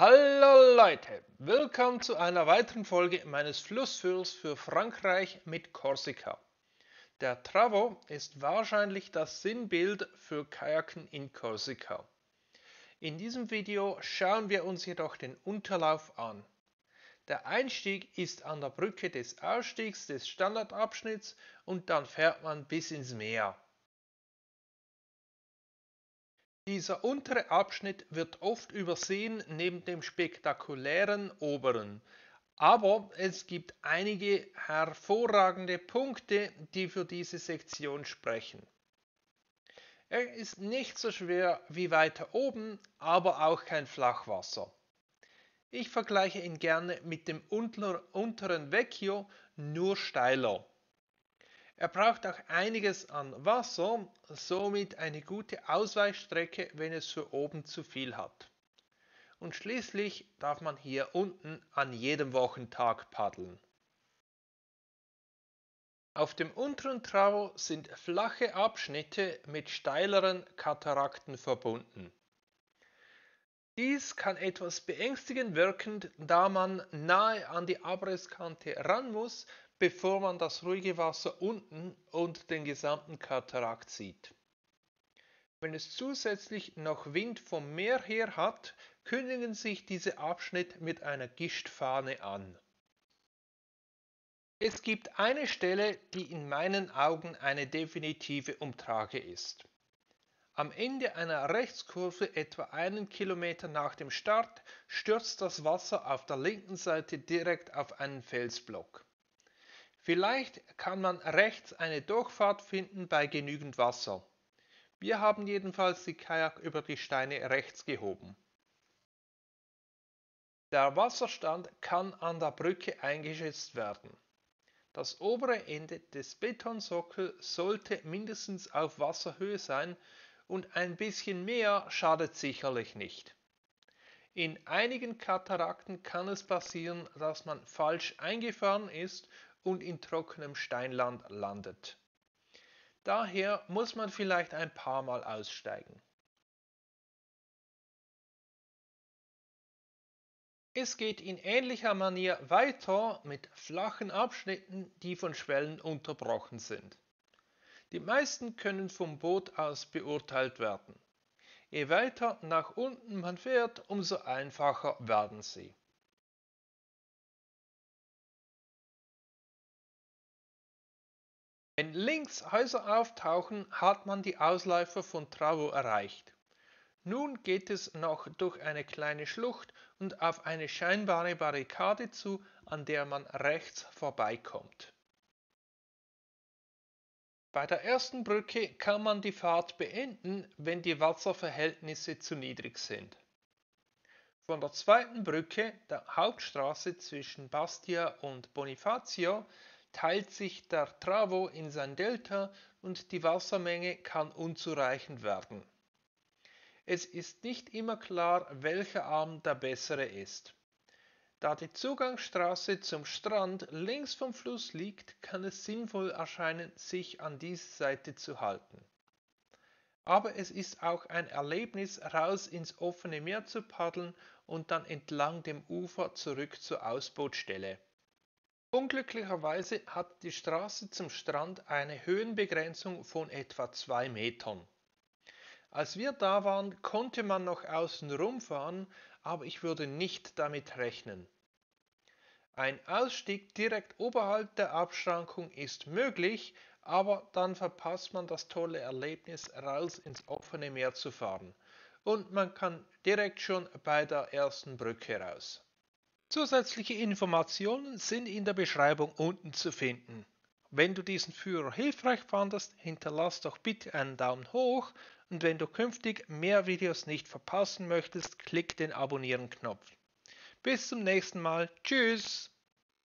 Hallo Leute, willkommen zu einer weiteren Folge meines Flussführers für Frankreich mit Korsika. Der Travo ist wahrscheinlich das Sinnbild für Kajaken in Korsika. In diesem Video schauen wir uns jedoch den Unterlauf an. Der Einstieg ist an der Brücke des Ausstiegs des Standardabschnitts und dann fährt man bis ins Meer. Dieser untere Abschnitt wird oft übersehen neben dem spektakulären oberen, aber es gibt einige hervorragende Punkte, die für diese Sektion sprechen. Er ist nicht so schwer wie weiter oben, aber auch kein Flachwasser. Ich vergleiche ihn gerne mit dem unteren Vecchio, nur steiler. Er braucht auch einiges an Wasser, somit eine gute Ausweichstrecke, wenn es für oben zu viel hat. Und schließlich darf man hier unten an jedem Wochentag paddeln. Auf dem unteren Trau sind flache Abschnitte mit steileren Katarakten verbunden. Dies kann etwas beängstigend wirken, da man nahe an die Abrisskante ran muss, bevor man das ruhige Wasser unten und den gesamten Katarakt sieht. Wenn es zusätzlich noch Wind vom Meer her hat, kündigen sich diese Abschnitte mit einer Gischtfahne an. Es gibt eine Stelle, die in meinen Augen eine definitive Umtrage ist. Am Ende einer Rechtskurve etwa einen Kilometer nach dem Start stürzt das Wasser auf der linken Seite direkt auf einen Felsblock. Vielleicht kann man rechts eine Durchfahrt finden bei genügend Wasser. Wir haben jedenfalls die Kajak über die Steine rechts gehoben. Der Wasserstand kann an der Brücke eingeschätzt werden. Das obere Ende des Betonsockels sollte mindestens auf Wasserhöhe sein und ein bisschen mehr schadet sicherlich nicht. In einigen Katarakten kann es passieren, dass man falsch eingefahren ist und in trockenem Steinland landet. Daher muss man vielleicht ein paar Mal aussteigen. Es geht in ähnlicher Manier weiter mit flachen Abschnitten, die von Schwellen unterbrochen sind. Die meisten können vom Boot aus beurteilt werden. Je weiter nach unten man fährt, umso einfacher werden sie. Wenn links Häuser auftauchen, hat man die Ausläufer von Travo erreicht. Nun geht es noch durch eine kleine Schlucht und auf eine scheinbare Barrikade zu, an der man rechts vorbeikommt. Bei der ersten Brücke kann man die Fahrt beenden, wenn die Wasserverhältnisse zu niedrig sind. Von der zweiten Brücke, der Hauptstraße zwischen Bastia und Bonifacio, teilt sich der Travo in sein Delta und die Wassermenge kann unzureichend werden. Es ist nicht immer klar, welcher Arm der bessere ist. Da die Zugangsstraße zum Strand links vom Fluss liegt, kann es sinnvoll erscheinen, sich an diese Seite zu halten. Aber es ist auch ein Erlebnis, raus ins offene Meer zu paddeln und dann entlang dem Ufer zurück zur Ausbootstelle. Unglücklicherweise hat die Straße zum Strand eine Höhenbegrenzung von etwa zwei Metern. Als wir da waren, konnte man noch außen rumfahren, aber ich würde nicht damit rechnen. Ein Ausstieg direkt oberhalb der Abschrankung ist möglich, aber dann verpasst man das tolle Erlebnis, raus ins offene Meer zu fahren. Und man kann direkt schon bei der ersten Brücke raus. Zusätzliche Informationen sind in der Beschreibung unten zu finden. Wenn du diesen Führer hilfreich fandest, hinterlass doch bitte einen Daumen hoch und wenn du künftig mehr Videos nicht verpassen möchtest, klick den Abonnieren-Knopf. Bis zum nächsten Mal. Tschüss!